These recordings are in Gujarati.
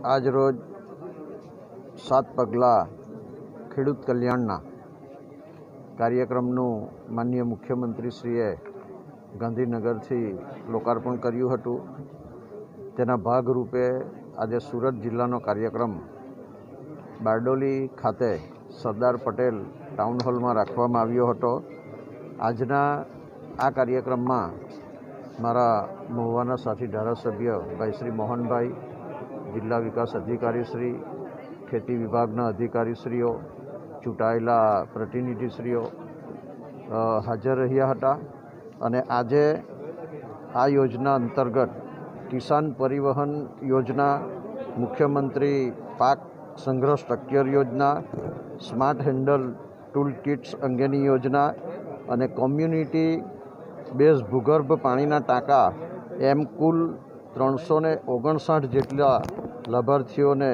આજ રોજ સાત પગલાં ખેડૂત કલ્યાણના કાર્યક્રમનું માનનીય મુખ્યમંત્રીશ્રીએ ગાંધીનગરથી લોકાર્પણ કર્યું હતું. તેના ભાગરૂપે આજે સુરત જિલ્લાનો કાર્યક્રમ બારડોલી ખાતે સરદાર પટેલ ટાઉન હોલમાં રાખવામાં આવ્યો હતો. આજના આ કાર્યક્રમમાં મારા મહુવાના સાથી ધારાસભ્ય ભાઈ શ્રી મોહનભાઈ જિલ્લા વિકાસ અધિકારીશ્રી, ખેતી વિભાગના અધિકારીશ્રીઓ, ચૂંટાયેલા પ્રતિનિધિશ્રીઓ હાજર રહ્યા હતા અને આજે આ યોજના અંતર્ગત કિસાન પરિવહન યોજના, મુખ્યમંત્રી પાક સંગ્રહ સ્ટ્રક્ચર યોજના સ્માર્ટ હેન્ડલ ટૂલ કિટ્સ અંગેની યોજના અને કોમ્યુનિટી બેઝ ભૂગર્ભ પાણીના ટાંકા એમ કુલ ત્રણસો ઓગણસાઠ જેટલા લાભાર્થીઓને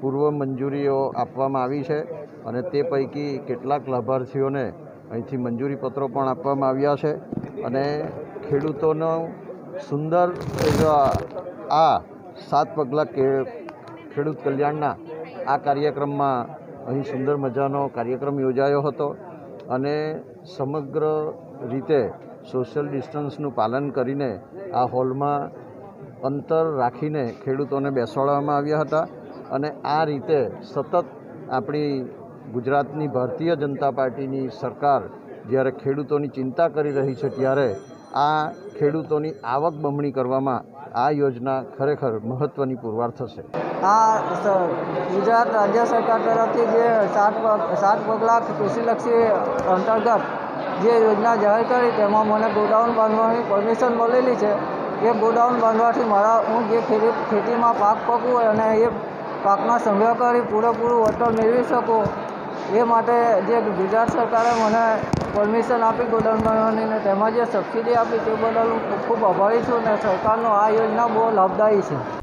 પૂર્વ મંજૂરીઓ આપવામાં આવી છે અને તે પૈકી કેટલાક લાભાર્થીઓને અહીંથી મંજૂરી પત્રો પણ આપવામાં આવ્યા છે. અને ખેડૂતોનો સુંદર આ સાત પગલાં ખેડૂત કલ્યાણના આ કાર્યક્રમમાં અહીં સુંદર મજાનો કાર્યક્રમ યોજાયો હતો અને સમગ્ર રીતે સોશિયલ ડિસ્ટન્સનું પાલન કરીને આ હોલમાં અંતર રાખીને ખેડૂતોને બેસાડવામાં આવ્યા હતા અને આ રીતે સતત આપણી ગુજરાતની ભારતીય જનતા પાર્ટીની સરકાર જ્યારે ખેડૂતોની ચિંતા કરી રહી છે ત્યારે આ ખેડૂતોની આવક બમણી કરવામાં આ યોજના ખરેખર મહત્ત્વની પુરવાર થશે. આ ગુજરાત રાજ્ય સરકાર તરફથી જે સાત સાત પગલાં કૃષિલક્ષી અંતર્ગત જે યોજના જાહેર કરી તેમાં મને ગોડાઉન બાંધવાની પરમિશન મળેલી છે. એ ગોડાઉન બાંધવાથી મારા હું જે ખેતી ખેતીમાં પાક પકવું અને એ પાકના સંગ્રહ કરી પૂરેપૂરું વળતર મેળવી શકું, એ માટે જે ગુજરાત સરકારે મને પરમિશન આપી ગોડાઉન બાંધવાની ને તેમાં જે સબસિડી આપી તે બદલ હું ખૂબ આભારી છું અને સરકારનો આ યોજના બહુ લાભદાયી છે.